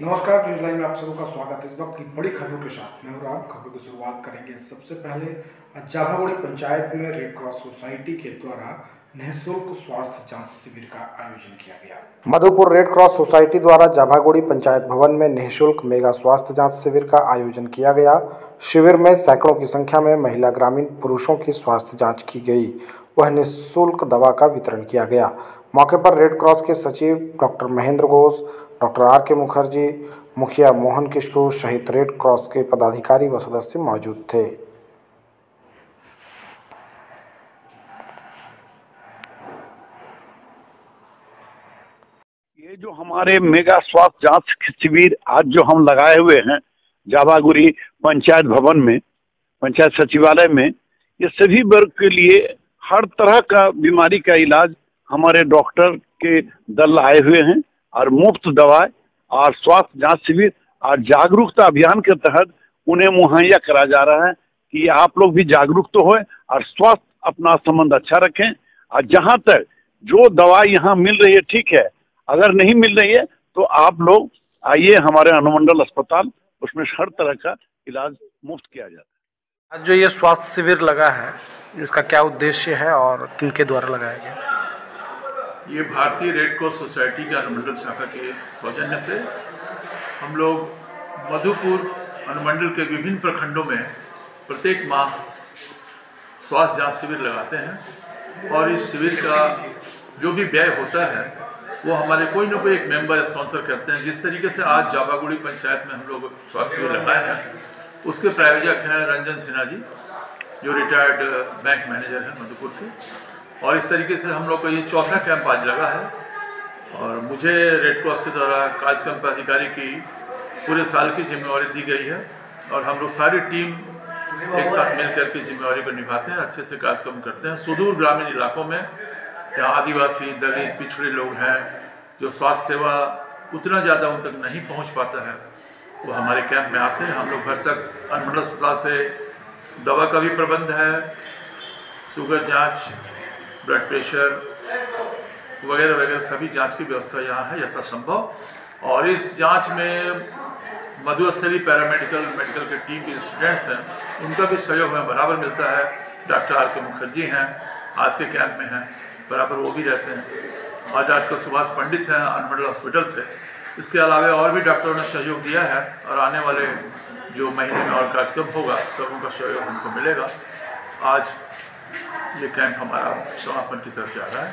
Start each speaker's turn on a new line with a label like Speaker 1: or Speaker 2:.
Speaker 1: नमस्कार, news line में आप सबका स्वागत है। इस वक्त की बड़ी खबरों के साथ मैं हूँ राम खबरों की शुरुआत करेंगे। सबसे पहले जाभागुड़ी पंचायत में रेड क्रॉस सोसाइटी के द्वारा निःशुल्क स्वास्थ्य जाँच शिविर का आयोजन किया गया। मधुपुर रेड क्रॉस सोसाइटी द्वारा जाभागुड़ी पंचायत भवन में निःशुल्क मेगा स्वास्थ्य जाँच शिविर का आयोजन किया गया। शिविर में सैकड़ों की संख्या में महिला ग्रामीण पुरुषों की स्वास्थ्य जाँच की गई। वह निःशुल्क दवा का वितरण किया गया। मौके पर रेड क्रॉस के सचिव doctor Mahendra Ghosh doctor R K Mukherjee, मुखिया मोहन किशोर सहित रेड क्रॉस के पदाधिकारी व सदस्य मौजूद थे।
Speaker 2: ये जो हमारे मेगा स्वास्थ्य जाँच शिविर आज जो हम लगाए हुए हैं जावागुरी पंचायत भवन में, पंचायत सचिवालय में, ये सभी वर्ग के लिए हर तरह का बीमारी का इलाज हमारे डॉक्टर के दल आए हुए हैं। और मुफ़्त दवाएँ और स्वास्थ्य जाँच शिविर और जागरूकता अभियान के तहत उन्हें मुहैया करा जा रहा है कि आप लोग भी जागरूक तो हो और स्वास्थ्य अपना संबंध अच्छा रखें। और जहाँ तक जो दवा यहाँ मिल रही है ठीक है, अगर नहीं मिल रही है तो आप लोग आइए हमारे अनुमंडल अस्पताल, उसमें हर तरह का इलाज मुफ़्त किया जाता है।
Speaker 1: आज जो ये स्वास्थ्य शिविर लगा है, इसका क्या उद्देश्य है और किनके द्वारा लगाया गया?
Speaker 3: ये भारतीय रेड क्रॉस सोसाइटी के अनुमंडल शाखा के सौजन्य से हम लोग मधुपुर अनुमंडल के विभिन्न प्रखंडों में प्रत्येक माह स्वास्थ्य जाँच शिविर लगाते हैं और इस शिविर का जो भी व्यय होता है, वो हमारे कोई ना कोई एक मेंबर स्पॉन्सर करते हैं। जिस तरीके से आज जाबागुड़ी पंचायत में हम लोग स्वास्थ्य शिविर लगाए हैं, उसके प्रायोजक हैं रंजन सिन्हा जी, जो रिटायर्ड बैंक मैनेजर हैं मधुपुर के। और इस तरीके से हम लोग का ये चौथा कैंप आज लगा है। और मुझे रेड क्रॉस के द्वारा कार्यक्रम अधिकारी की पूरे साल की जिम्मेवारी दी गई है और हम लोग सारी टीम एक साथ मिल करके जिम्मेवारी को निभाते हैं, अच्छे से कार्यक्रम करते हैं। सुदूर ग्रामीण इलाकों में जहाँ आदिवासी, दलित, पिछड़े लोग हैं, जो स्वास्थ्य सेवा उतना ज़्यादा उन तक नहीं पहुँच पाता है, वो हमारे कैंप में आते हैं। हम लोग भरसक अनुमंडल अस्पताल से दवा का भी प्रबंध है, शुगर जाँच ब्लड प्रेशर वगैरह वगैरह, सभी जाँच की व्यवस्था यहाँ है, यथासंभव। और इस जाँच में मधुस्तरी पैरामेडिकल मेडिकल के टीम के स्टूडेंट्स हैं, उनका भी सहयोग हमें बराबर मिलता है। डॉक्टर आर के मुखर्जी हैं, आज के कैंप में हैं, बराबर वो भी रहते हैं। और डॉक्टर सुभाष पंडित हैं अनुमंडल हॉस्पिटल से। इसके अलावा और भी डॉक्टरों ने सहयोग दिया है, और आने वाले जो महीने में और कार्यक्रम होगा, सब उनका सहयोग उनको मिलेगा। आज ये कैंप हमारा समापन की तरफ़ जा रहा है।